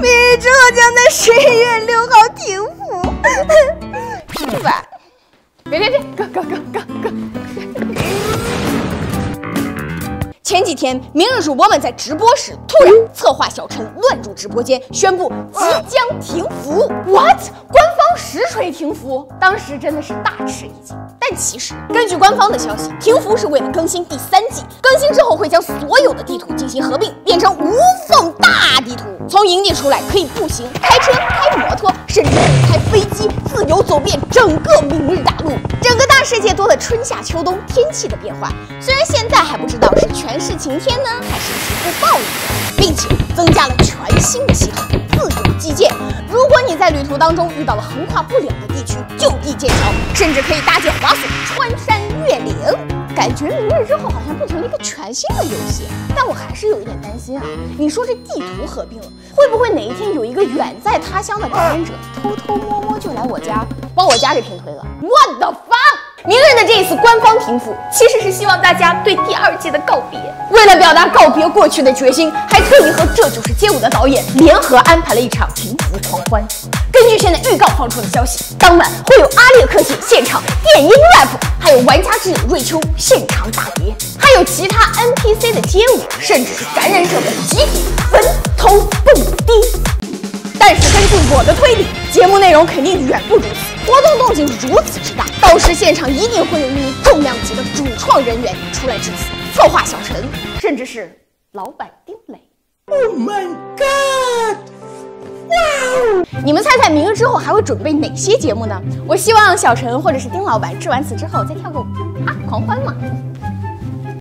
明日之后将在十一月六号停服，是吧？别别别，哥哥哥哥哥！前几天，明日主播们在直播时，突然策划小陈乱入直播间，宣布即将停服。What？官方实锤停服？当时真的是大吃一惊。但其实，根据官方的消息，停服是为了更新第三季，更新之后会将所有的地图进行合并，变成无缝大。从营地出来，可以步行、开车、开摩托，甚至开飞机，自由走遍整个明日大陆。整个大世界多了春夏秋冬天气的变化。虽然现在还不知道是全是晴天呢，还是局部暴雨，并且增加了全新的系统——自由基建。如果你在旅途当中遇到了横跨不了的地区，就地建桥，甚至可以搭建滑索穿山越岭。感觉明日之后好像变成了一个全新的游戏，但我还是有一点担心啊。你说这地图合并了，会不会哪一天有一个远在他乡的感染者偷偷摸摸就来我家，把我家给平推了？我的发鸣人的这一次官方停服，其实是希望大家对第二季的告别。为了表达告别过去的决心，还特意和《这就是街舞》的导演联合安排了一场停服狂欢。根据现在预告放出的消息，当晚会有阿列克谢现场电音 rap，还有玩家之友瑞秋现场打碟，还有其他 NPC 的街舞，甚至是感染者们集体坟头蹦迪。但是根据我的推理，节目内容肯定远不如此，活动动静如此之大，到时现场一定会有一名重量级的主创人员出来致辞，策划小陈，甚至是老板丁磊。Oh my god！哇哦！你们猜猜明日之后还会准备哪些节目呢？我希望小陈或者是丁老板致完词之后再跳个舞啊，狂欢嘛！